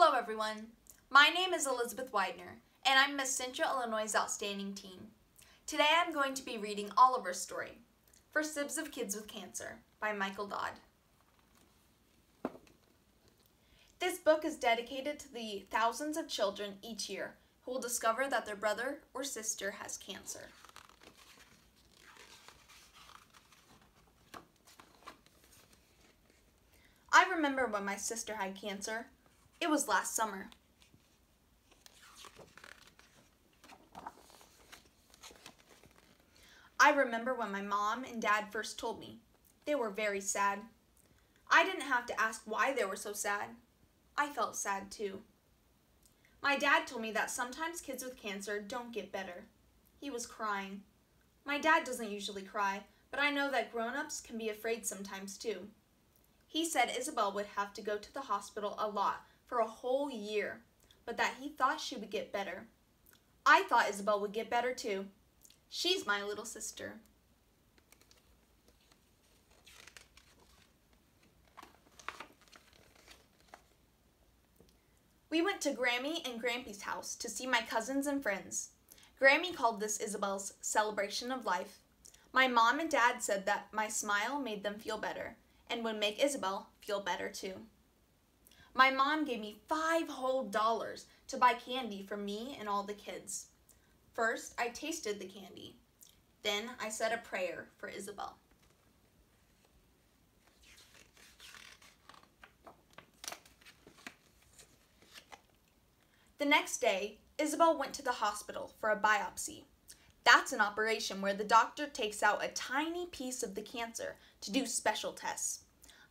Hello everyone. My name is Elizabeth Widener, and I'm Miss Central Illinois' Outstanding Teen. Today I'm going to be reading Oliver's story, For Sibs of Kids with Cancer, by Michael Dodd. This book is dedicated to the thousands of children each year who will discover that their brother or sister has cancer. I remember when my sister had cancer. It was last summer. I remember when my mom and dad first told me. They were very sad. I didn't have to ask why they were so sad. I felt sad too. My dad told me that sometimes kids with cancer don't get better. He was crying. My dad doesn't usually cry, but I know that grown-ups can be afraid sometimes too. He said Isabel would have to go to the hospital a lot for a whole year, but that he thought she would get better. I thought Isabel would get better too. She's my little sister. We went to Grammy and Grampy's house to see my cousins and friends. Grammy called this Isabel's celebration of life. My mom and dad said that my smile made them feel better and would make Isabel feel better too. My mom gave me five whole dollars to buy candy for me and all the kids. First, I tasted the candy. Then I said a prayer for Isabel. The next day, Isabel went to the hospital for a biopsy. That's an operation where the doctor takes out a tiny piece of the cancer to do special tests.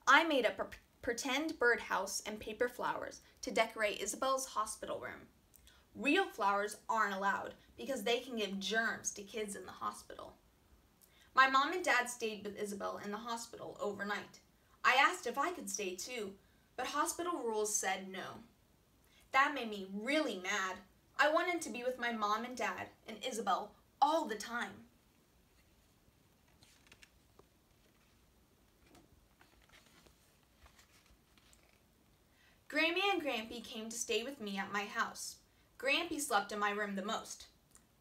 I made up a pretend birdhouse and paper flowers to decorate Isabel's hospital room. Real flowers aren't allowed because they can give germs to kids in the hospital. My mom and dad stayed with Isabel in the hospital overnight. I asked if I could stay too, but hospital rules said no. That made me really mad. I wanted to be with my mom and dad and Isabel all the time. Grammy and Grampy came to stay with me at my house. Grampy slept in my room the most.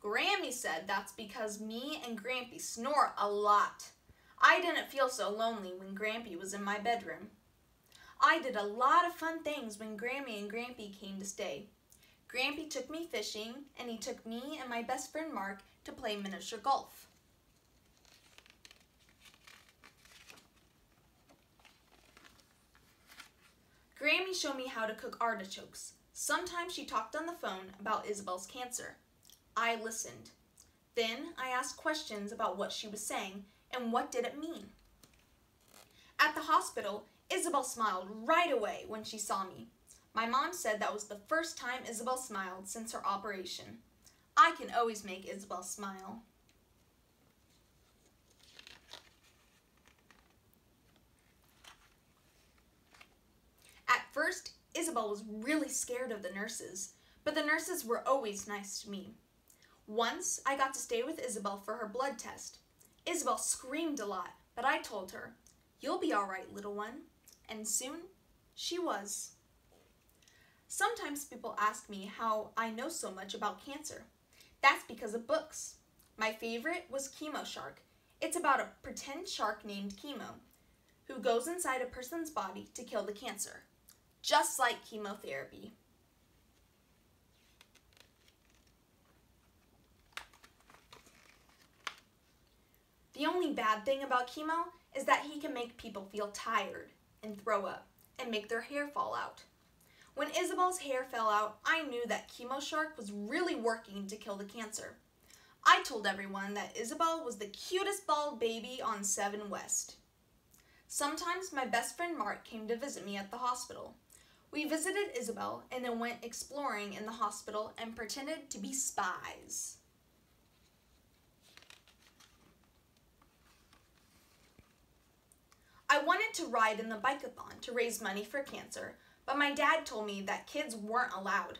Grammy said that's because me and Grampy snore a lot. I didn't feel so lonely when Grampy was in my bedroom. I did a lot of fun things when Grammy and Grampy came to stay. Grampy took me fishing, and he took me and my best friend Mark to play miniature golf. Grammy showed me how to cook artichokes. Sometimes she talked on the phone about Isabel's cancer. I listened. Then I asked questions about what she was saying and what did it mean. At the hospital, Isabel smiled right away when she saw me. My mom said that was the first time Isabel smiled since her operation. I can always make Isabel smile. At first, Isabel was really scared of the nurses, but the nurses were always nice to me. Once, I got to stay with Isabel for her blood test. Isabel screamed a lot, but I told her, You'll be all right, little one. And soon, she was. Sometimes people ask me how I know so much about cancer. That's because of books. My favorite was Chemo Shark. It's about a pretend shark named Chemo who goes inside a person's body to kill the cancer, just like chemotherapy. The only bad thing about chemo is that he can make people feel tired and throw up and make their hair fall out. When Isabel's hair fell out, I knew that Chemo Shark was really working to kill the cancer. I told everyone that Isabel was the cutest bald baby on 7 West. Sometimes my best friend Mark came to visit me at the hospital. We visited Isabel and then went exploring in the hospital and pretended to be spies. I wanted to ride in the bike-a-thon to raise money for cancer, but my dad told me that kids weren't allowed.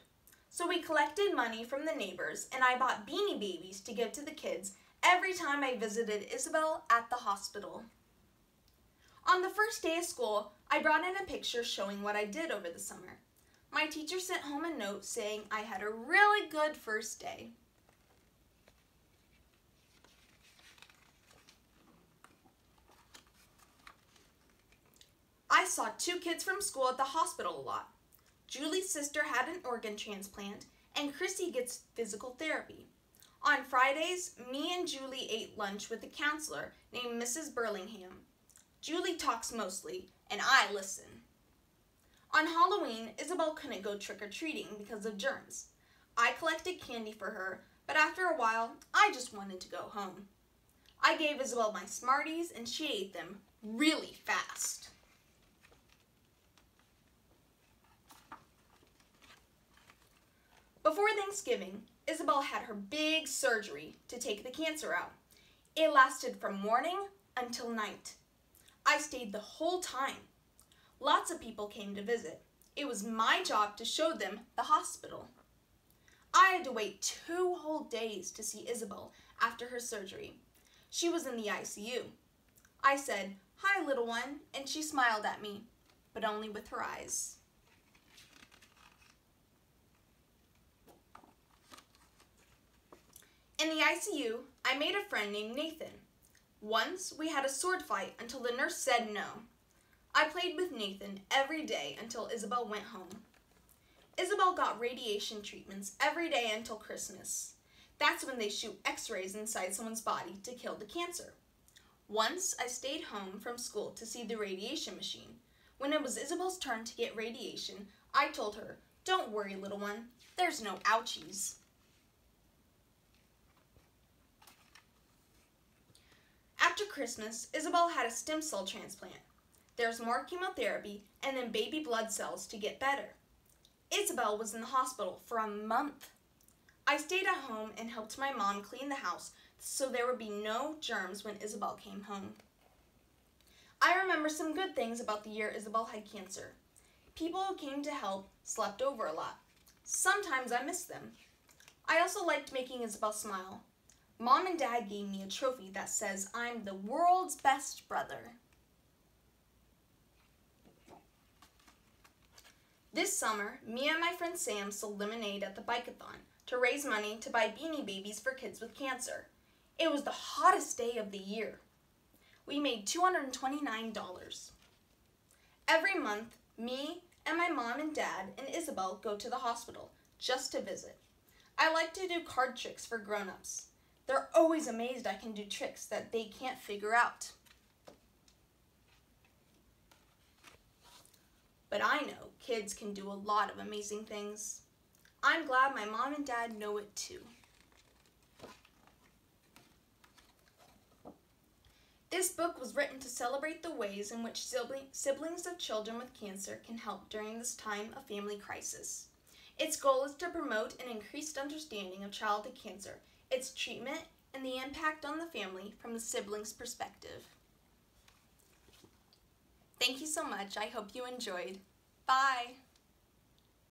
So we collected money from the neighbors and I bought beanie babies to give to the kids every time I visited Isabel at the hospital. On the first day of school, I brought in a picture showing what I did over the summer. my teacher sent home a note saying I had a really good first day. I saw two kids from school at the hospital a lot. Julie's sister had an organ transplant, and Chrissy gets physical therapy. On Fridays, me and Julie ate lunch with a counselor named Mrs. Burlingham. Julie talks mostly, and I listen. On Halloween, Isabel couldn't go trick or treating because of germs. I collected candy for her, but after a while, I just wanted to go home. I gave Isabel my Smarties, and she ate them really fast. Before Thanksgiving, Isabel had her big surgery to take the cancer out. It lasted from morning until night. I stayed the whole time. Lots of people came to visit. It was my job to show them the hospital. I had to wait two whole days to see Isabel after her surgery. She was in the ICU. I said, Hi, little one, and she smiled at me, but only with her eyes. In the ICU, I made a friend named Nathan. Once, we had a sword fight until the nurse said no. I played with Nathan every day until Isabel went home. Isabel got radiation treatments every day until Christmas. That's when they shoot x-rays inside someone's body to kill the cancer. Once, I stayed home from school to see the radiation machine. When it was Isabel's turn to get radiation, I told her, Don't worry, little one, there's no ouchies. After Christmas, Isabel had a stem cell transplant. There's more chemotherapy and then baby blood cells to get better. Isabel was in the hospital for a month. I stayed at home and helped my mom clean the house so there would be no germs when Isabel came home. I remember some good things about the year Isabel had cancer. People who came to help slept over a lot. Sometimes I missed them. I also liked making Isabel smile. Mom and Dad gave me a trophy that says I'm the world's best brother. This summer, me and my friend Sam sold lemonade at the bikeathon to raise money to buy beanie babies for kids with cancer. It was the hottest day of the year. We made $229. Every month, me and my mom and dad and Isabel go to the hospital just to visit. I like to do card tricks for grown-ups. They're always amazed I can do tricks that they can't figure out. But I know kids can do a lot of amazing things. I'm glad my mom and dad know it too. This book was written to celebrate the ways in which siblings of children with cancer can help during this time of family crisis. Its goal is to promote an increased understanding of childhood cancer its treatment, and the impact on the family from the sibling's perspective. Thank you so much. I hope you enjoyed. Bye.